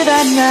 Be alone Savannah